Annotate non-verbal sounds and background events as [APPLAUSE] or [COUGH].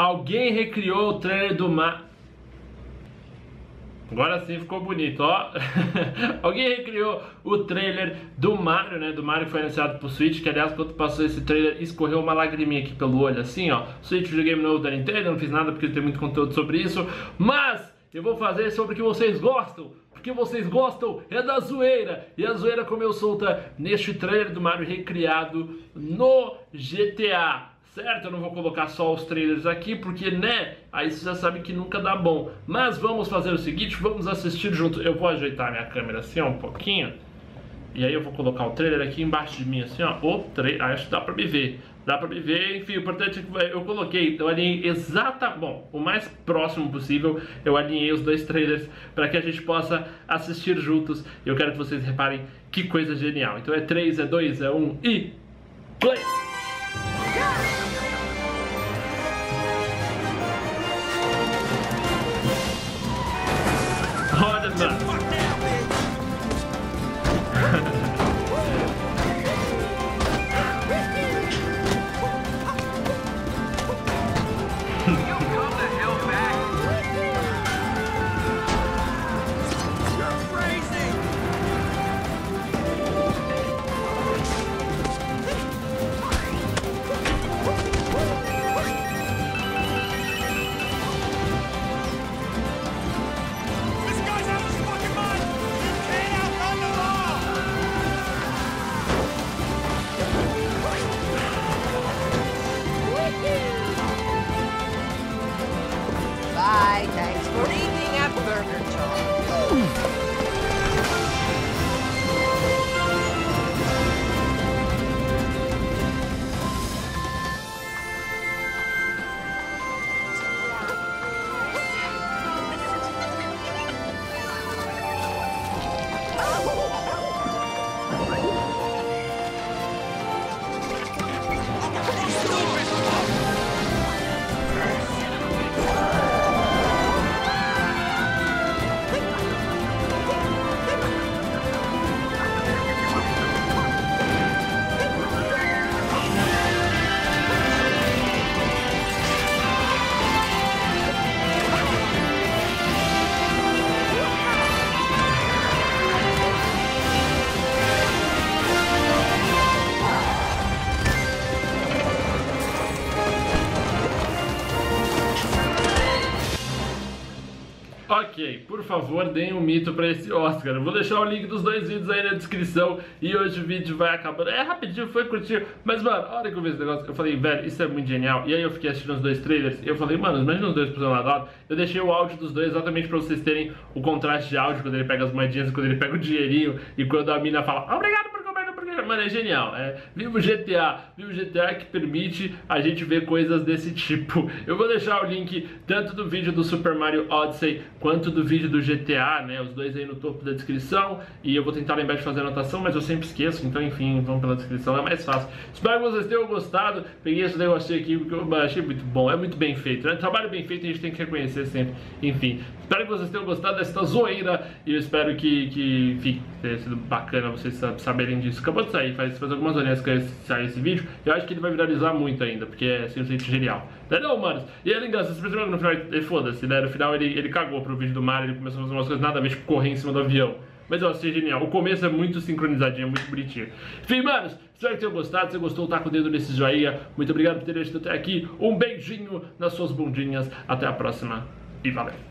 Alguém recriou o trailer do Mario. Agora sim ficou bonito, ó. [LAUGHS] Alguém recriou o trailer do Mario, né? Do Mario que foi anunciado pro Switch, que aliás, quando passou esse trailer, escorreu uma lagriminha aqui pelo olho, assim, ó. Switch videogame novo da Nintendo, não fiz nada porque tem muito conteúdo sobre isso, mas eu vou fazer sobre o que vocês gostam. Porque vocês gostam é da zoeira. E a zoeira como eu solta neste trailer do Mario recriado no GTA certo? Eu não vou colocar só os trailers aqui, porque, né, aí você já sabe que nunca dá bom. Mas vamos fazer o seguinte, vamos assistir junto. Eu vou ajeitar minha câmera assim, ó, um pouquinho. E aí eu vou colocar o trailer aqui embaixo de mim, assim, ó, o trailer, acho que dá pra me ver. Dá pra me ver, enfim, o importante é que eu coloquei, eu alinhei exata, bom, o mais próximo possível, eu alinhei os dois trailers para que a gente possa assistir juntos. Eu quero que vocês reparem que coisa genial. Então é 3, é 2, é 1 e... Play! Yeah! Thanks for eating at Burger Joint. Ok, por favor, deem um mito pra esse Oscar. Eu vou deixar o link dos dois vídeos aí na descrição e hoje o vídeo vai acabando. É rapidinho, foi curtinho, mas mano, a hora que eu vi esse negócio, eu falei, velho, isso é muito genial. E aí eu fiquei assistindo os dois trailers e eu falei, mano, imagina os dois por lado. Eu deixei o áudio dos dois exatamente pra vocês terem o contraste de áudio quando ele pega as moedinhas quando ele pega o dinheirinho e quando a mina fala, obrigado por comer no porque, mano, é genial. É, viva o GTA, viva o GTA que permite a gente ver coisas desse tipo. Eu vou deixar o link tanto do vídeo do Super Mario Odyssey quanto do vídeo do GTA, né? Os dois aí no topo da descrição. E eu vou tentar lembrar de fazer anotação, mas eu sempre esqueço. Então, enfim, vão pela descrição, é mais fácil. Espero que vocês tenham gostado. Peguei esse negocinho aqui porque eu achei muito bom. É muito bem feito. Né? Trabalho bem feito a gente tem que reconhecer sempre. Enfim, espero que vocês tenham gostado desta zoeira. E eu espero que, que enfim, tenha sido bacana vocês sa- saberem disso. Acabou de sair, faz, faz algumas horinhas que saiu esse vídeo. Eu acho que ele vai viralizar muito ainda, porque é simplesmente genial. Não é manos? E ele engraçado, vocês perceberam que no final, ele foda-se, né? No final ele, ele cagou pro vídeo do Mario, ele começou a fazer umas coisas nada a ver, tipo, correr em cima do avião. Mas eu achei genial. O começo é muito sincronizadinho, é muito bonitinho. Enfim, manos, espero que tenham gostado. Se você gostou, taca o dedo nesse joinha. Muito obrigado por terem assistido até aqui. Um beijinho nas suas bundinhas. Até a próxima e valeu.